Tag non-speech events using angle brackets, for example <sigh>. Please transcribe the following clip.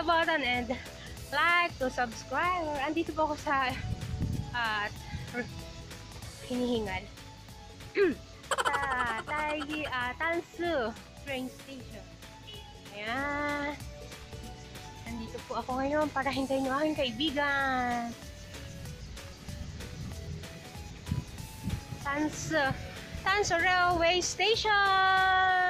button and like to subscribe. Andito po ako sa uh, hinihingal. <laughs> sa Taigi, uh, Tansu train station. Ayan. Nandito po ako ngayon para hintayin yung aking kaibigan. Tansu, Tansu Railway Station!